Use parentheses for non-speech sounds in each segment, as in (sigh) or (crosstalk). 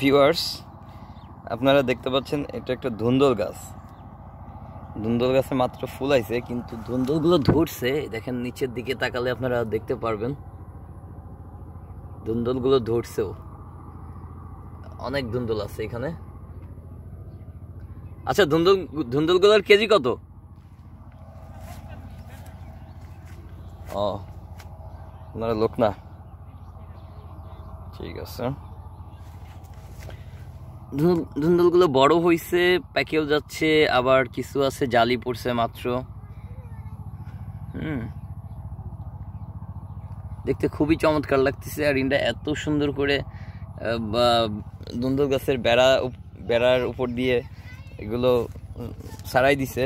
Viewers, আপনারা দেখতে পাচ্ছেন এটা একটা ধুন্দল গাছ। ধুন্দল গাছে মাত্র ফুল আইছে, কিন্তু ধুন্দলগুলো ধরছে। দেখেন, নিচের দিকে তাকালে আপনারা দেখতে পারবেন। ধুন্দলগুলো ধরছেও। অনেক ধুন্দল আছে এখানে। আচ্ছা ধুন্দল, ধুন্দলগুলোর কেজি কত? ও, আপনারা লোক না। ঠিক আছে। ধুন্দুলগুলো বড় হইছে, প্যাকেও যাচ্ছে, আবার কিছু আছে জালি পড়ছে মাত্র। হুম। দেখতে খুবই চমৎকার লাগতেছে, আর ইন্ডা এত সুন্দর করে ধুন্দুল গাছের বেড়া বেড়ার উপর দিয়ে এগুলো ছাড়াই দিছে।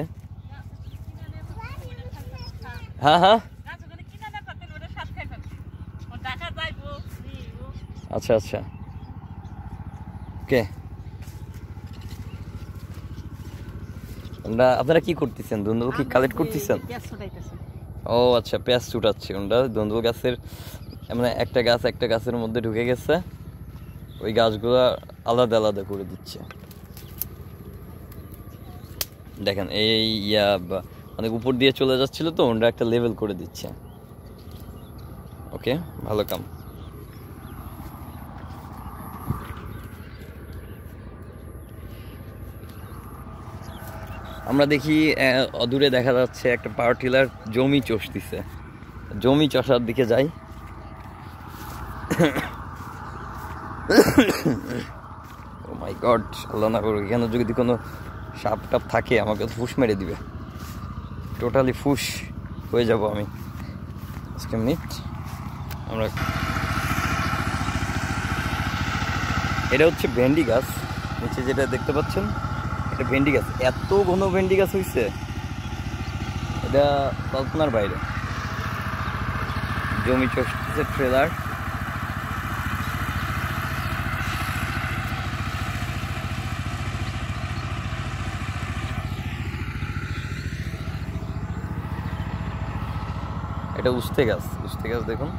হ্যাঁ হ্যাঁ। আচ্ছা আচ্ছা। কিনা আমরা আপনারা কি করতেছেন? ধুন্দুল কি কালেক্ট করতেছেন? ও আচ্ছা পেঁয়াজ ছুটাচ্ছি। ওটা ধুন্দুল গাছের মানে একটা গাছ একটা গাছের মধ্যে ঢুকে গেছে। ওই গাছগুলো আলাদা আলাদা করে দিচ্ছে। দেখেন এই ইয়া অনেক উপর দিয়ে চলে যাচ্ছিল তো ওটা একটা লেভেল করে দিচ্ছে। ওকে ভালো কাম। আমরা দেখি অদূরে দেখা যাচ্ছে একটা পাওয়ার টিলার জমি চষতেছে। জমি চষার দিকে যাই। (coughs) মাই গড আল্লাহ না করুক, এখানে যদি কোনো সাপ টাপ থাকে, আমাকে তো ফুস মেরে দিবে। টোটালি ফুস হয়ে যাব আমি। আজকে মিনিট আমরা এটা হচ্ছে ভেন্ডি গাছ। নিচে যেটা দেখতে পাচ্ছেন এটা ভেন্ডি গাছ। এত ঘন ভেন্ডি গাছ হয়েছে এটা কল্পনার বাইরে। জমি চষতেছে ট্রেলার এটা উস্তে গাছ। উস্তে গাছ দেখুন।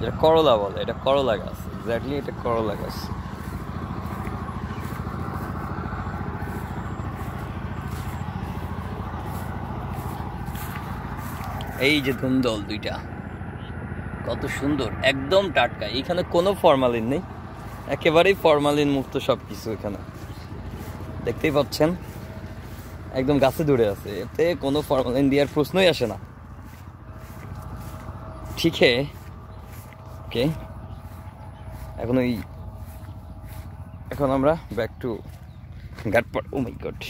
এটা করলা বলে। এটা করলা গাছ। এক্স্যাক্টলি এটা করলা গাছ। এই যে ধুন্দল দুইটা, কত সুন্দর, একদম টাটকা। এখানে কোনো ফরমালিন নেই, একেবারেই ফরমালিন মুক্ত সব কিছু এখানে। দেখতেই পাচ্ছেন, একদম গাছে দূরে আছে, এতে কোনো ফরমালিন দেওয়ার প্রশ্নই আসে না। ঠিক ওকে, এখন ওই, এখন আমরা ব্যাক টু ঘাটপাড় ও মাই গড